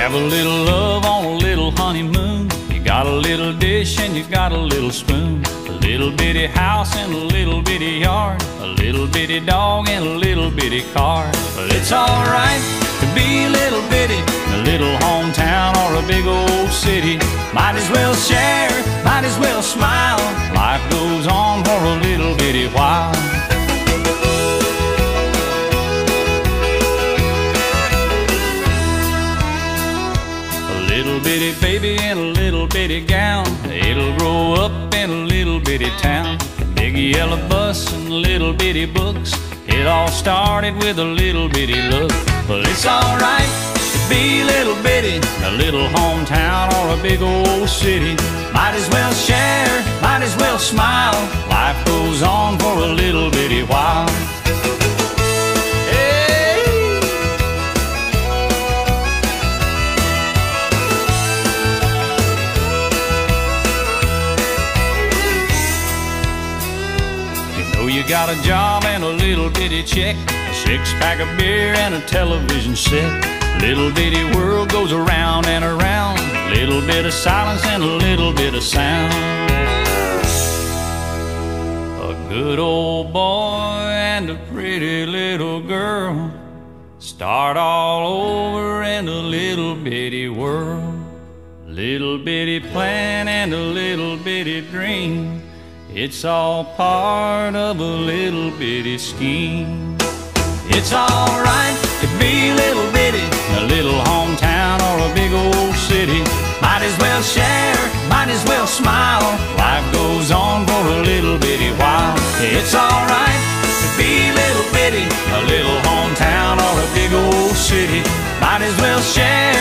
Have a little love on a little honeymoon. You got a little dish and you got a little spoon. A little bitty house and a little bitty yard. A little bitty dog and a little bitty car. But it's alright to be a little bitty a little hometown or a big old city. Might as well share, might as well smile. Life goes on for a little bitty while. Little bitty baby in a little bitty gown. It'll grow up in a little bitty town. Big yellow bus and little bitty books. It all started with a little bitty look. Well, it's alright to be little bitty a little hometown or a big old city. Might as well share, might as well smile. You got a job and a little bitty check, a six pack of beer and a television set. Little bitty world goes around and around, little bit of silence and a little bit of sound. A good old boy and a pretty little girl start all over in a little bitty world. Little bitty plan and a little bitty dream. It's all part of a little bitty scheme. It's alright to be a little bitty a little hometown or a big old city. Might as well share, might as well smile. Life goes on for a little bitty while. It's alright to be a little bitty a little hometown or a big old city. Might as well share,